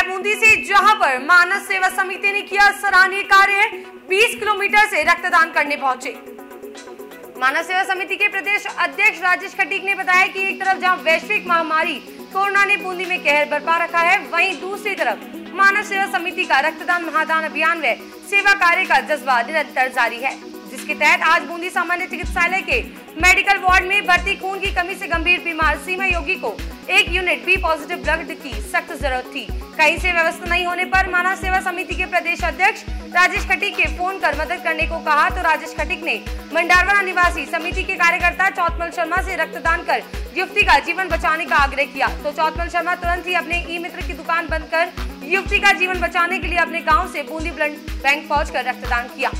है बूंदी से, जहाँ पर मानस सेवा समिति ने किया सराहनीय कार्य 20 किलोमीटर से रक्तदान करने पहुँचे। मानव सेवा समिति के प्रदेश अध्यक्ष राजेश खटीक ने बताया कि एक तरफ़ जहाँ वैश्विक महामारी कोरोना ने बूंदी में कहर बरपा रखा है, वहीं दूसरी तरफ़ मानव सेवा समिति का रक्तदान महादान अभियान व सेवा कार्य का जज्बा निरंतर जारी है, जिसके तहत आज बूंदी सामान्य चिकित्सालय के मेडिकल वार्ड में भर्ती खून की कमी से गंभीर बीमार सीमा योगी को एक यूनिट बी पॉजिटिव ब्लड की सख्त ज़रूरत थी। कहीं से व्यवस्था नहीं होने पर मानव सेवा समिति के प्रदेश अध्यक्ष राजेश खटिक के फ़ोन कर मदद करने को कहा तो राजेश खटिक ने मंडारवाला निवासी समिति के कार्यकर्ता चौथमल शर्मा से रक्तदान कर युवती का जीवन बचाने का आग्रह किया। तो चौथमल शर्मा तुरंत ही अपने ई मित्र की दुकान बंद कर युवती का जीवन बचाने के लिए अपने गाँव ऐसी बूंदी ब्लड बैंक पहुँच रक्तदान किया।